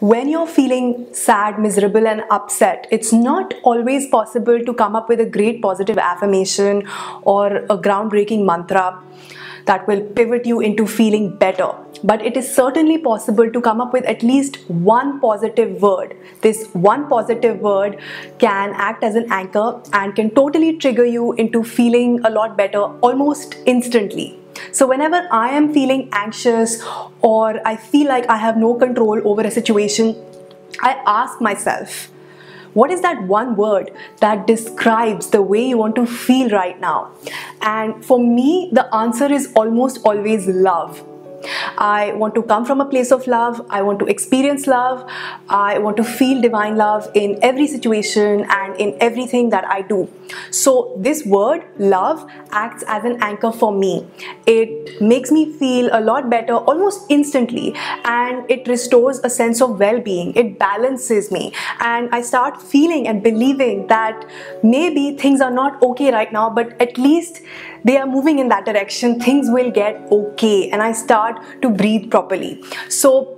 when you're feeling sad, miserable, and upset, it's not always possible to come up with a great positive affirmation or a groundbreaking mantra that will pivot you into feeling better. But it is certainly possible to come up with at least one positive word. This one positive word can act as an anchor and can totally trigger you into feeling a lot better almost instantly. So, whenever I am feeling anxious or I feel like I have no control over a situation, I ask myself, what is that one word that describes the way you want to feel right now? And for me, the answer is almost always love. I want to come from a place of love. I want to experience love. I want to feel divine love in every situation and in everything that I do. So, this word, love, acts as an anchor for me. It makes me feel a lot better almost instantly and it restores a sense of well being. It balances me and I start feeling and believing that maybe things are not okay right now, but at least they are moving in that direction. Things will get okay and I start to breathe properly. So,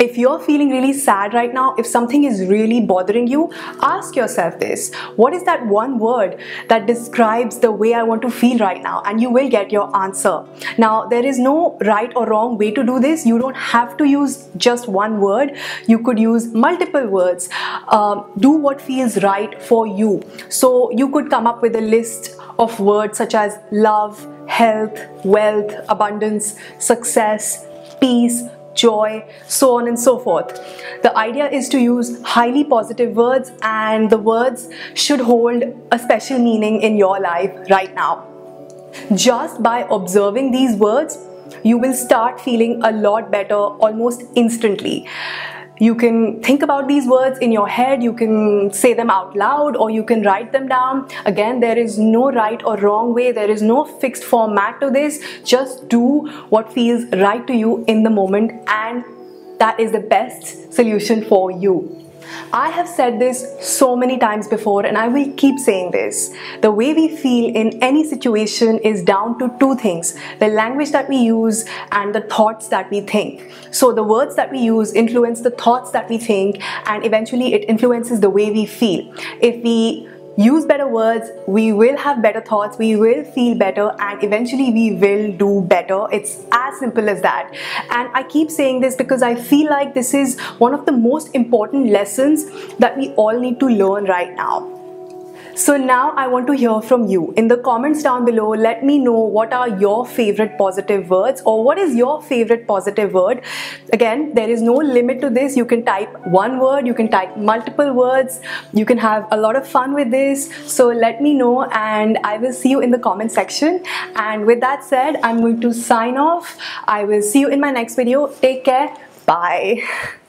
if you're feeling really sad right now, if something is really bothering you, ask yourself this What is that one word that describes the way I want to feel right now? And you will get your answer. Now, there is no right or wrong way to do this. You don't have to use just one word, you could use multiple words. Um, do what feels right for you. So, you could come up with a list of words such as love, health, wealth, abundance, success, peace joy, so on and so forth. The idea is to use highly positive words, and the words should hold a special meaning in your life right now. Just by observing these words, you will start feeling a lot better almost instantly. You can think about these words in your head, you can say them out loud, or you can write them down. Again, there is no right or wrong way, there is no fixed format to this. Just do what feels right to you in the moment, and that is the best solution for you. I have said this so many times before, and I will keep saying this. The way we feel in any situation is down to two things the language that we use and the thoughts that we think. So, the words that we use influence the thoughts that we think, and eventually, it influences the way we feel. If we use better words, we will have better thoughts, we will feel better, and eventually we will do better. It's as simple as that. And I keep saying this because I feel like this is one of the most important lessons that we all need to learn right now. So now I want to hear from you. In the comments down below, let me know what are your favorite positive words or what is your favorite positive word. Again, there is no limit to this. You can type one word, you can type multiple words, you can have a lot of fun with this. So let me know and I will see you in the comment section. And with that said, I'm going to sign off. I will see you in my next video. Take care. Bye.